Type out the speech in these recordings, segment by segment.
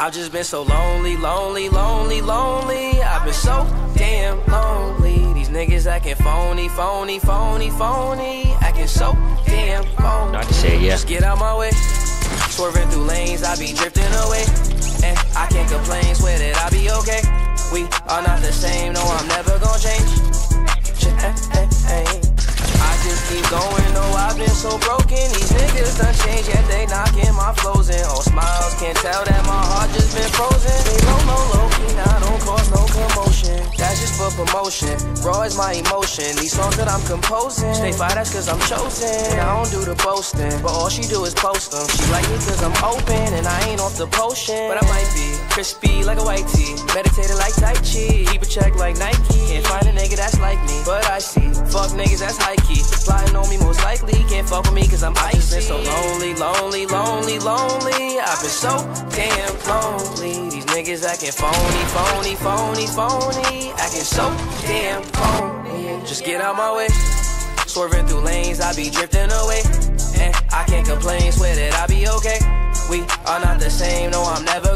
I've just been so lonely, lonely, lonely, lonely. I've been so damn lonely. These niggas acting phony, phony, phony, phony. Acting so damn phony. Not to say yeah. Just get out my way. Swerving through lanes, I be drifting away. And I can't complain, swear that I be okay. We are not the same, no, I'm never These niggas done changed, yet they knocking my flows in. All smiles, can't tell that my heart just been frozen. They low, low, low key, now don't cause no commotion. That's just for promotion. Raw is my emotion. These songs that I'm composing, stay fire, that's cause I'm chosen. And I don't do the boasting, but all she do is post them. She like me cause I'm open and I ain't off the potion. But I might be crispy like a white tee, meditated like Tai Chi, keep a check like Nike. Can't find a nigga that's like me, but I see. Fuck niggas that's high key, plotting on me most likely. Can't fuck with me cause I'm icy. Been so lonely, lonely, lonely, lonely. I've been so damn lonely. These niggas acting phony, phony, phony, phony. Acting so damn phony. Just get out my way. Swerving through lanes, I be drifting away. And I can't complain, swear that I be okay. We are not the same, no, I'm never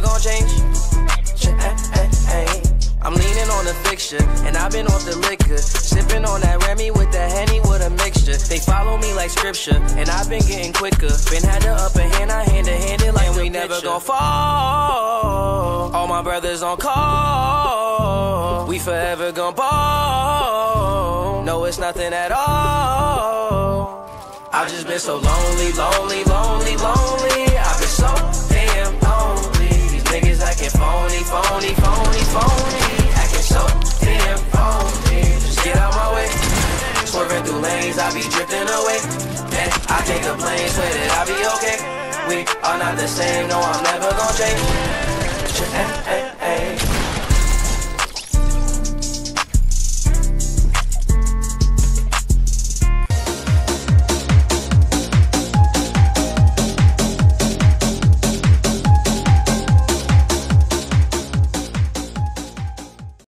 the fixture, and I've been off the liquor. Sipping on that Remy with the Henny with a mixture. They follow me like scripture, and I've been getting quicker. Been had the upper hand, I hand to hand it like and we never gon' fall. All my brothers on call. We forever gon' ball. No, it's nothing at all. I've just been so lonely, lonely, lonely, lonely. Lanes, I be drifting away. And I can't complain, swear that I be okay. We are not the same, no, I'm never gonna change.